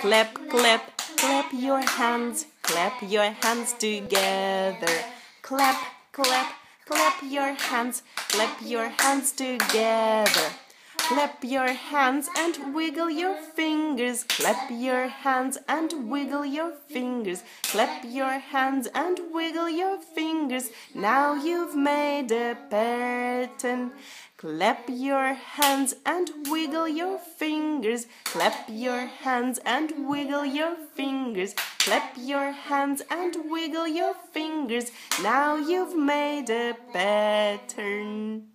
Clap, clap, clap your hands, clap your hands together. Clap, clap, clap your hands, clap your hands together. Clap your hands and wiggle your fingers. Clap your hands and wiggle your fingers. Clap your hands and wiggle your fingers. Now you've made a pattern. Clap your hands and wiggle your fingers. Clap your hands and wiggle your fingers. Clap your hands and wiggle your fingers. Now you've made a pattern.